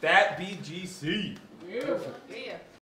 That BGC. Beautiful. Yeah.